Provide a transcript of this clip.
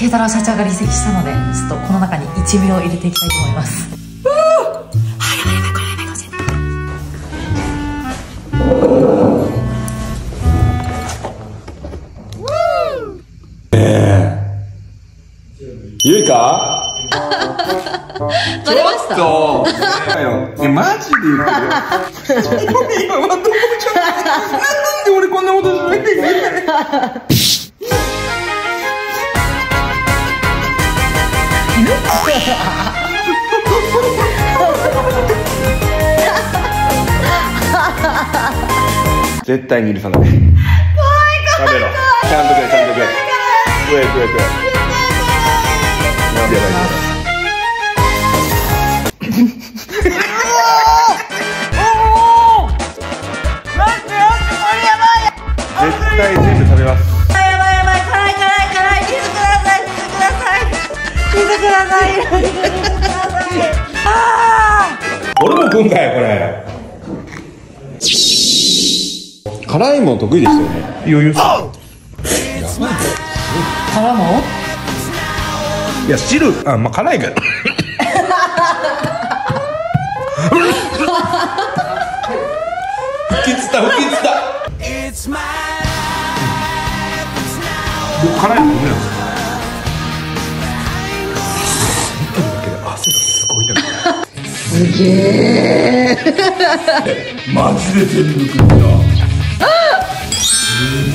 慶太郎社長が離席したのでちょっとこの中に一味を入れていきたいと思います。ゆいかバレました？と。いやマジで言ってるよ今はどうしようなんで俺こんなことしないけない絶対に許さない。食べろ。ちゃんと食えちゃんと食え食え食え食えやばいやばい絶対全部食べます水くださいあ俺も食うんかいこれ辛いもん得意ですよね。余裕ー辛もいや汁あまあ辛いけど吹きつった。吹きつった僕辛いの得意なんですかすげえ。マジで全部食ったす